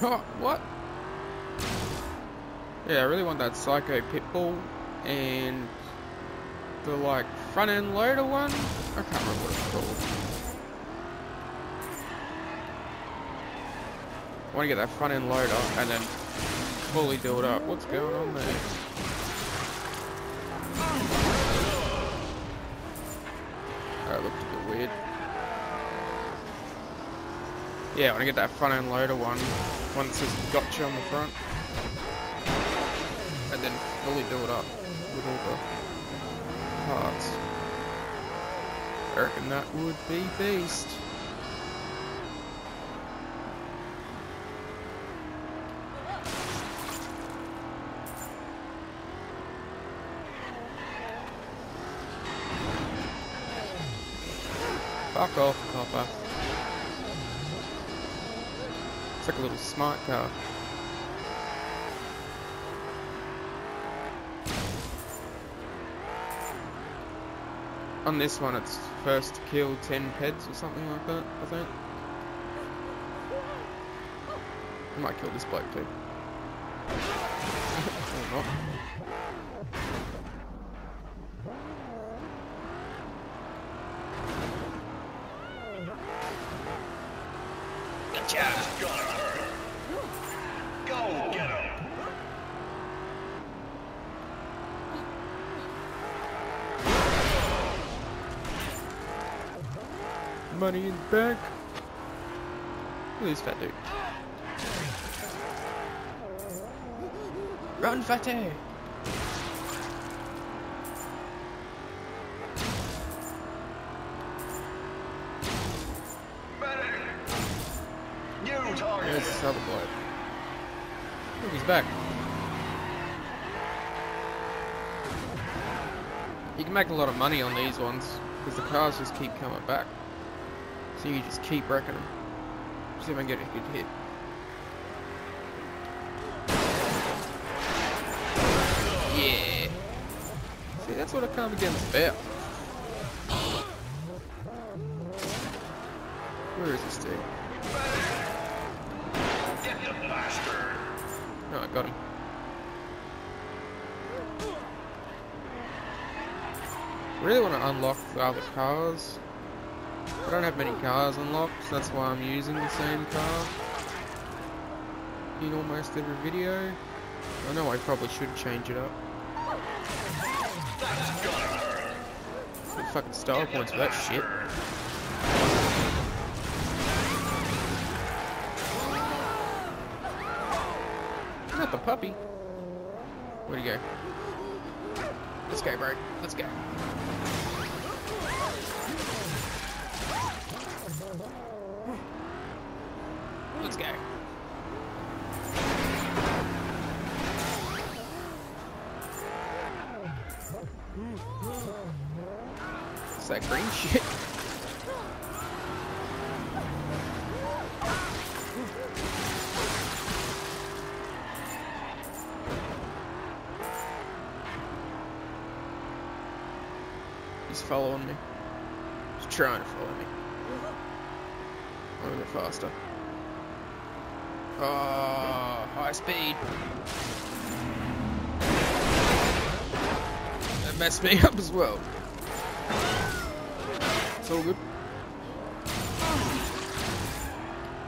What? Yeah, I really want that Psycho Pitbull and the like front end loader one. I can't remember what it's called. I want to get that front end loader and then fully do it up. What's going on there? That looked a bit weird. Yeah, I want to get that front end loader one. once it's got you on the front. And then fully do it up with all the parts. I reckon that would be beast. Fuck off, copper. Like a little smart car. On this one, it's first to kill 10 peds or something like that, I think. I might kill this bloke too. or not. Gotcha! Go get him. Money in the bank. Look fat dude. Run, fatty! You target. Bloke. Look, he's back. You can make a lot of money on these ones because the cars just keep coming back. So you just keep wrecking them. See if I can get a good hit. Yeah. See, that's what I come against about. Where is this dude? The I got him. Really want to unlock the other cars. I don't have many cars unlocked, so that's why I'm using the same car in almost every video. I know I probably should change it up. Fucking star points for that shit. Not the puppy. Where'd he go? Let's go, bro. Let's go. That green shit. He's following me. He's trying to follow me. I'm A little bit faster. Oh, high speed. That messed me up as well. It's all good.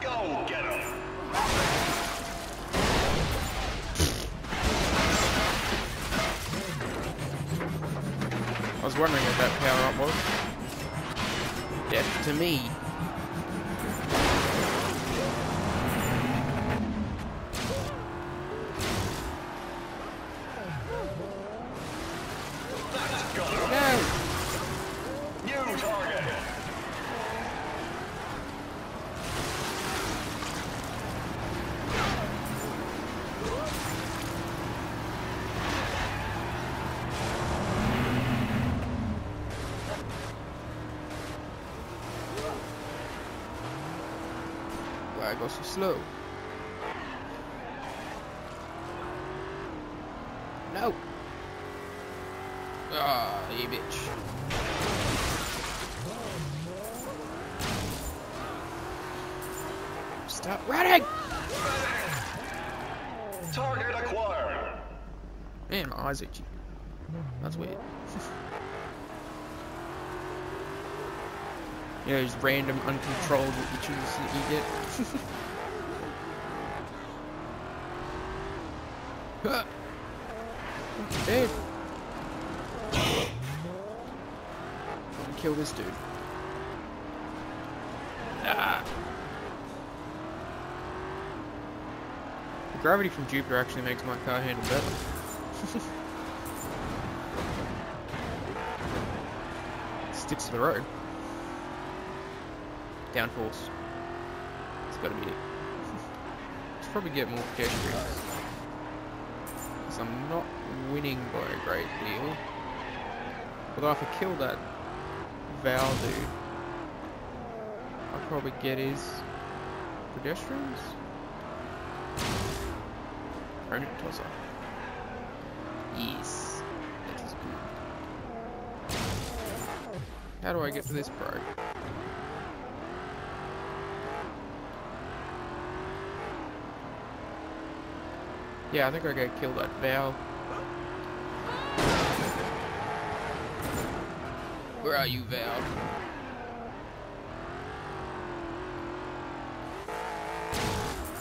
Go get him. I was wondering what that power up was. Death to me. No! You target. Why I go so slow? No! Ah, you bitch. Stop running! Target acquired. Man, my eyes itchy. That's weird. you know, those random uncontrollable itches that you get. Kill this dude. Ah. The gravity from Jupiter actually makes my car handle better. Sticks to the road. Downforce. It's gotta be it. Should probably get more pedestrians. Because I'm not winning by a great deal. Although if I kill that Val dude, I'll probably get his pedestrians. Opponent tosser. Yes, that is good. How do I get to this pro? Yeah, I think I gotta kill that Val. Where are you, Val?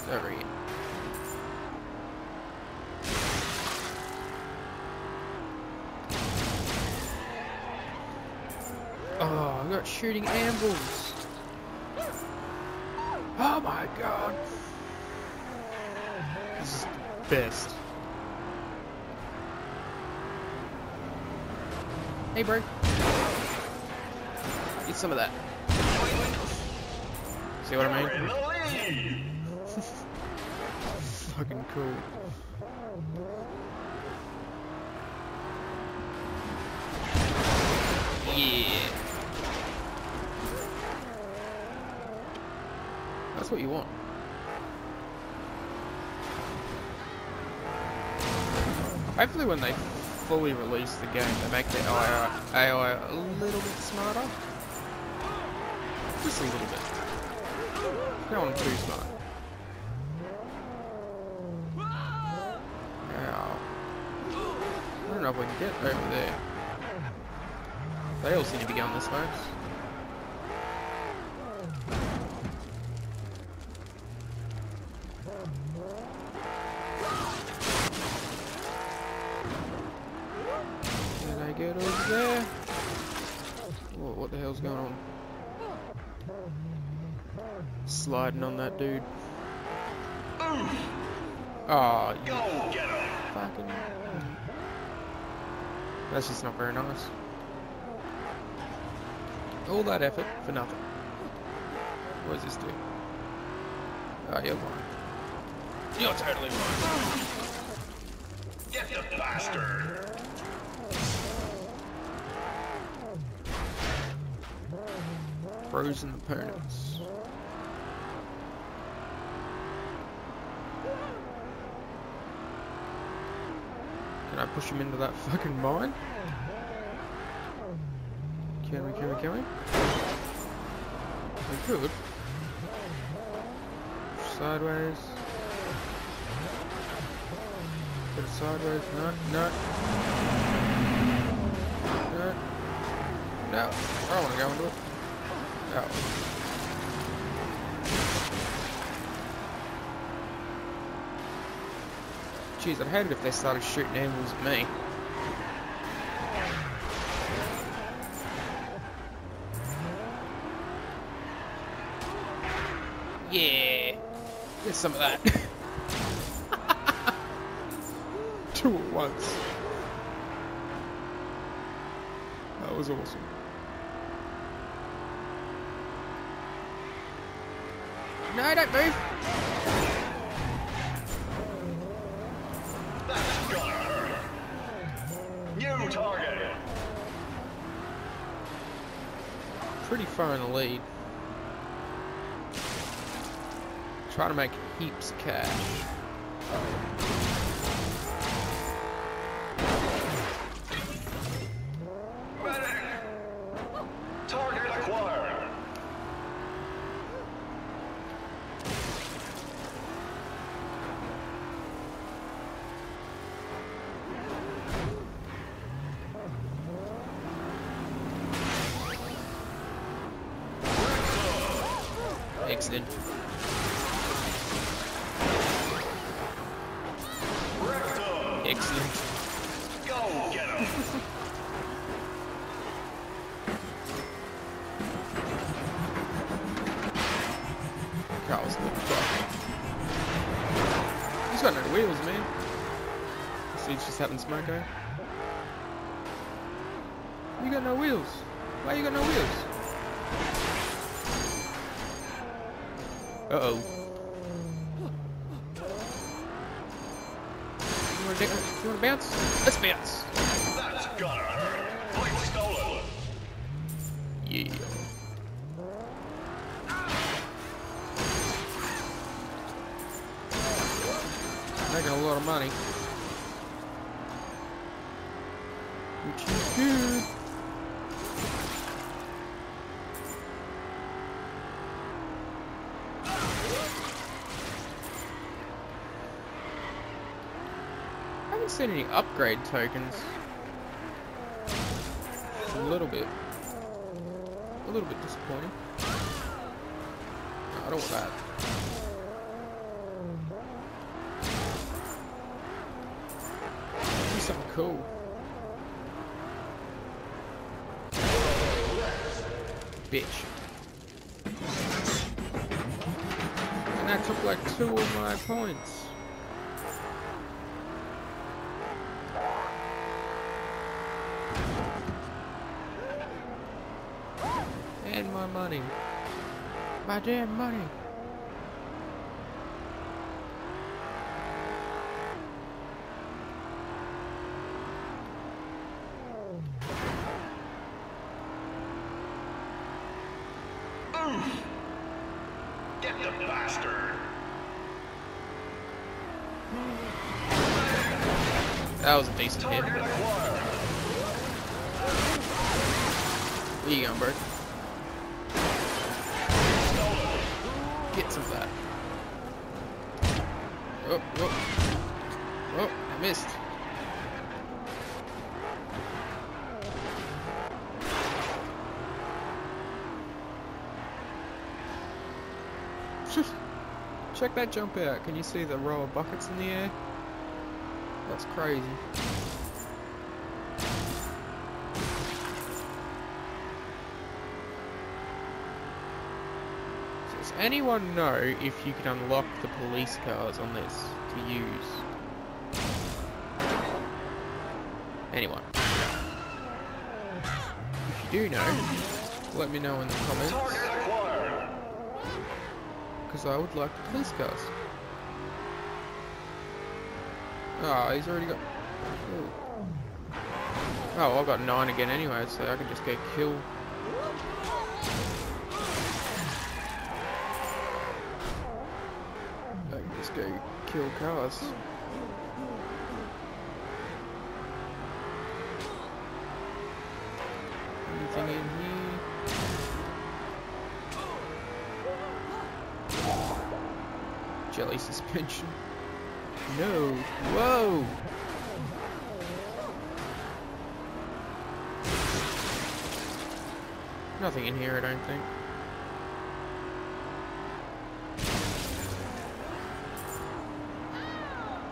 Sorry. Oh, I got shooting ambles. Oh my god. This is the best. Hey, bro. Eat some of that. See what I mean? Fucking cool. Yeah. That's what you want. Hopefully when they fully release the game, they make the AI, AI a little bit smarter. Just a little bit. Don't too smart. Ow. I don't know if we can get over there. They all seem to be going this way. Can I get over there? Whoa, what the hell's going on? Sliding on that dude. Oh, you get him. fucking. That's just not very nice. All that effort for nothing. What does this do? Oh, you're lying. You're totally lying. Get the bastard. Frozen opponents. Can I push him into that fucking mine? Can we, can we, can we? We could. Sideways. Put it sideways. No, no. No. No. I don't want to go into it. No. Jeez, I'd hate it if they started shooting animals at me. Yeah. Get some of that. Two at once. That was awesome. No, don't move. That's gonna hurt. New target. Pretty far in the lead. Try to make heaps of cash. Fuck. He's got no wheels, man. This dude's just having smoke, eh? You got no wheels. Why you got no wheels? Uh oh. You wanna, you wanna bounce? Let's bounce. That's gonna hurt. Of money. Which is good. I haven't seen any upgrade tokens. A little bit. A little bit disappointing. No, I don't want that. Do something cool. Bitch. And that took like two of my points. And my money. My damn money. Get the bastard. That was a decent hit. Acquired. You going, bro? Get some of that. Oh, oh. Oh, I missed. Check that jump out. Can you see the row of buckets in the air? That's crazy. Does anyone know if you can unlock the police cars on this to use? Anyone? If you do know, let me know in the comments. Because I would like the police cars. Oh, he's already got... Oh, oh I've got nine again anyway, so I can just go kill... I can just go kill cars. Anything in here? Jelly suspension. No. Whoa! Nothing in here, I don't think.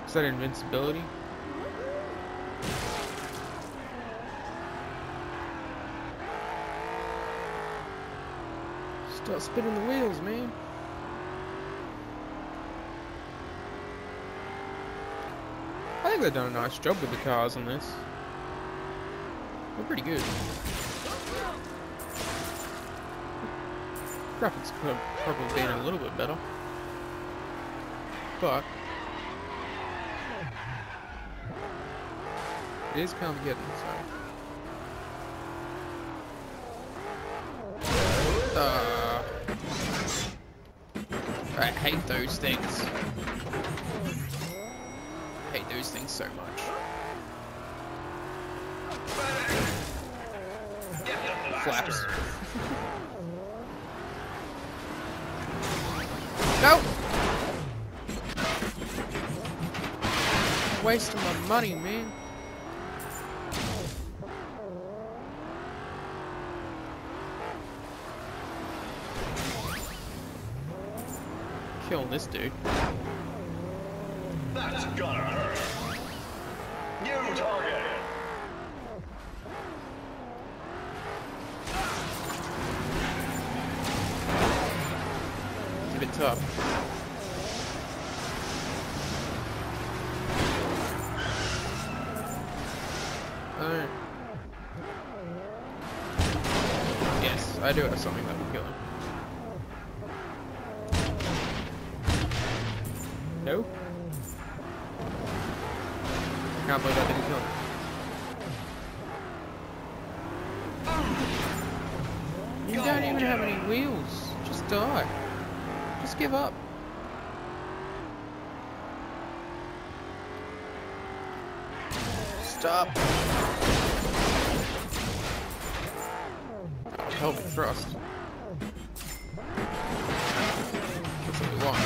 Is that invincibility? Start spinning the wheels, man. They've done a nice job with the cars on this. They're pretty good. Graphics could have probably been a little bit better. But it is kind of getting so. Uh, I hate those things. Hate those things so much. Flaps. No! Wasting my money, man. Kill this dude. New a bit tough. I do have something that will kill him. No? Can't believe I didn't kill him. You don't even have any wheels. Just die. Just give up. Oh, pelvic thrust. We want.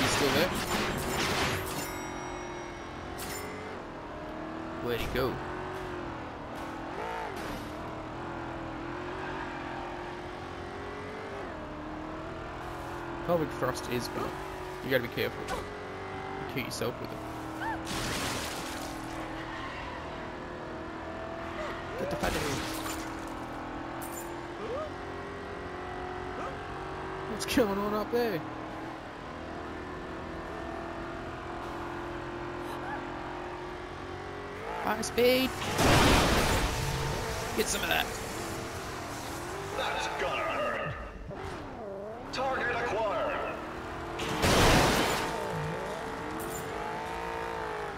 You still there? Where'd he go? Pelvic thrust is good. You gotta be careful. You kill yourself with it. Get the fuck out of here. What's going on up there? High speed. Get some of that. That's gonna hurt. Target acquired.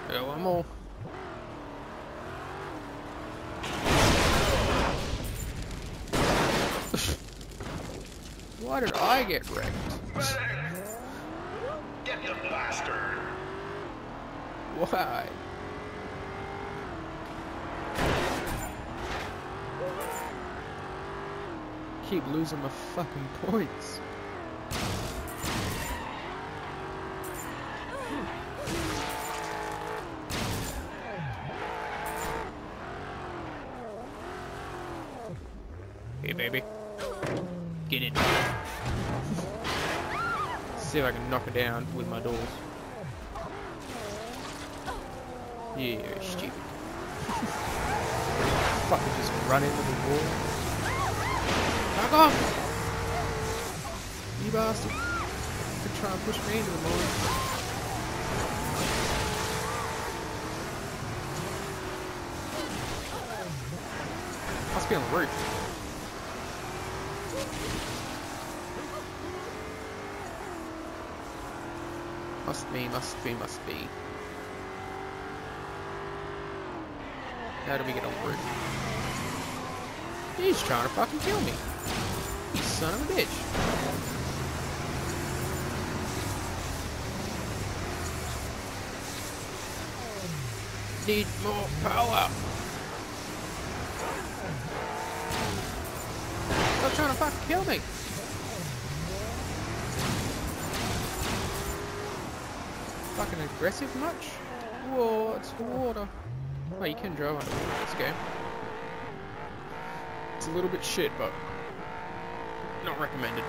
Got one more. Why did I get wrecked? Get the bastard. Why? Keep losing my fucking points. Get. See if I can knock her down with my doors. Yeah, stupid. Fucking just run into the wall. Back off! You bastard. Could try and push me into the wall. Must be on the roof. Must be, must be, must be. How do we get the roof? He's trying to fucking kill me. Son of a bitch. Need more power. Stop trying to fucking kill me. Fucking aggressive much? Whoa, it's water. Oh, you can drive in this game. It's a little bit shit, but not recommended.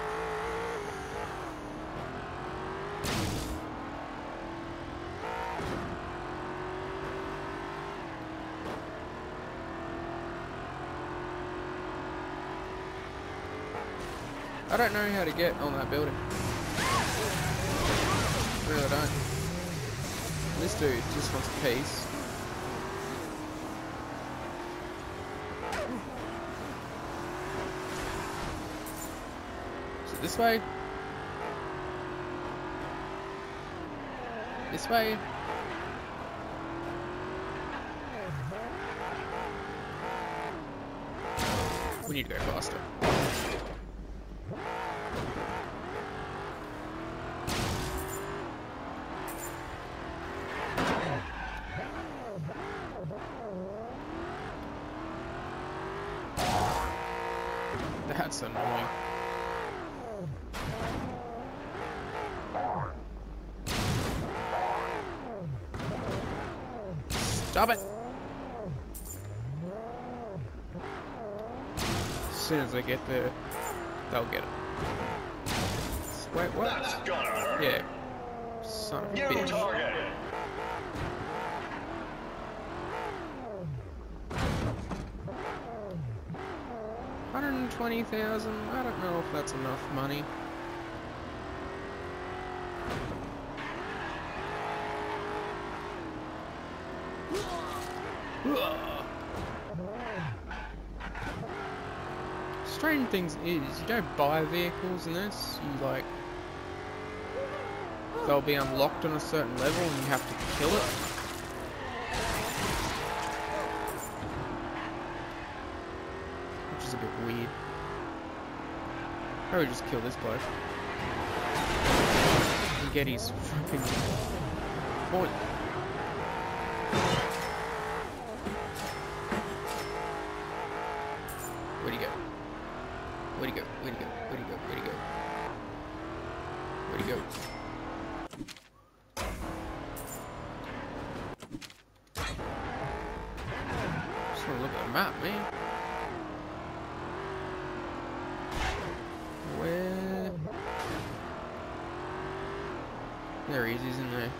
I don't know how to get on that building. Really don't. This dude just wants a piece. Is it this way? This way? We need to go faster. That's annoying. Stop it! As soon as I get there, they'll get it. Wait, what? That's gonna hurt. Yeah. Son of a bitch. Hundred and twenty thousand. I don't know if that's enough money. Things is you don't buy vehicles in this. You like they'll be unlocked on a certain level and you have to kill it. Which is a bit weird. Probably just kill this bloke. And get his fucking point. Where'd he go? Where'd he go? Where'd he go? Where'd he go? Where'd he go? Where'd he go? Just wanna look at the map, man. Where? There he is, he's in there.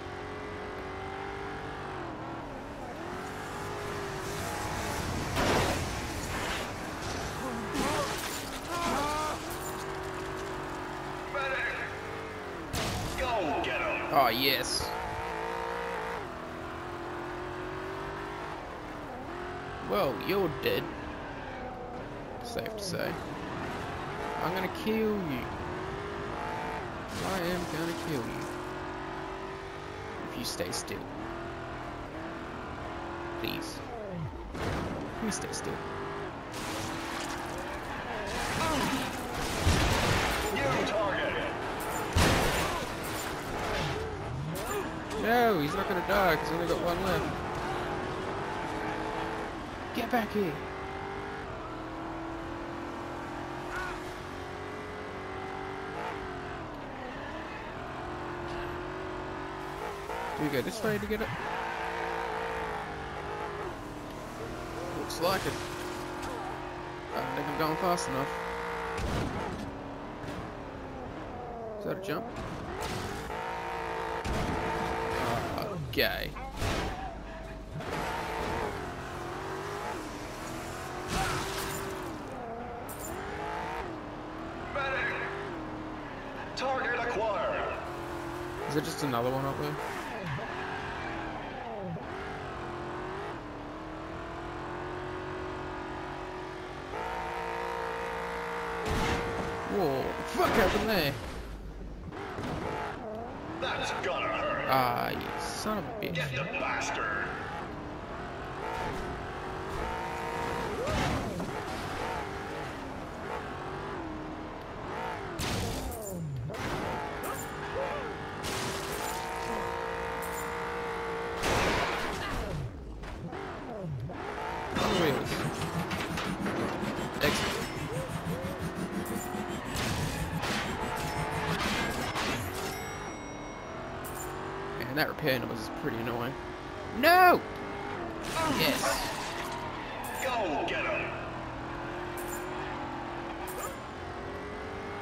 Medic. Go get him. Oh, yes. Well, you're dead. Safe to say. I'm gonna kill you. I am gonna kill you. If you stay still. Please. Please stay still. No, he's not gonna die because he's only got one left. Get back here. Do we go this way to get it? Looks like it. Uh, I don't think I'm going fast enough. Is that a jump? Okay. Medic. Target acquired. Is there just another one up there? Whoa, what the fuck happened there? That's gonna hurt. Ah, you son of a bitch. Get the bastard. That repair noise is pretty annoying. No! Yes. Go get him.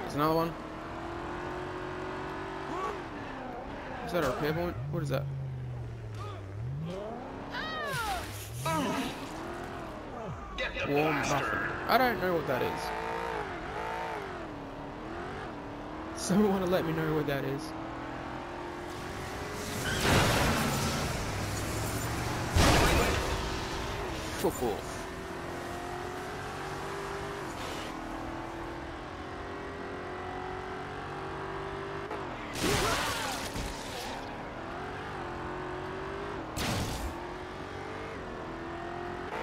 There's another one. Is that a repair point? What is that? Warm muffin. I don't know what that is. Someone want to let me know what that is? Off.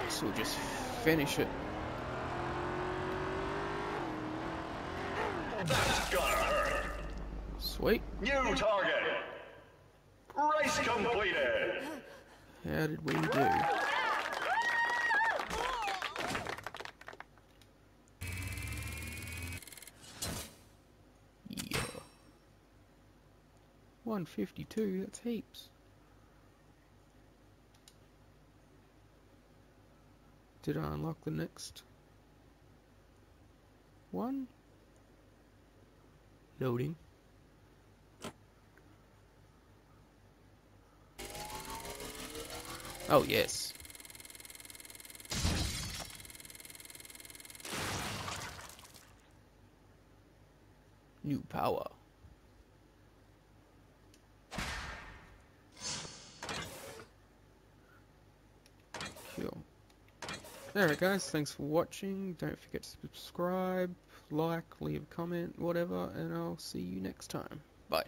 So just finish it. That's gonna hurt. Sweet. New target. Completed. How did we do? Yeah. 152, that's heaps. Did I unlock the next one? Loading. Oh, yes. New power. Cool. Alright guys, thanks for watching. Don't forget to subscribe, like, leave a comment, whatever, and I'll see you next time. Bye.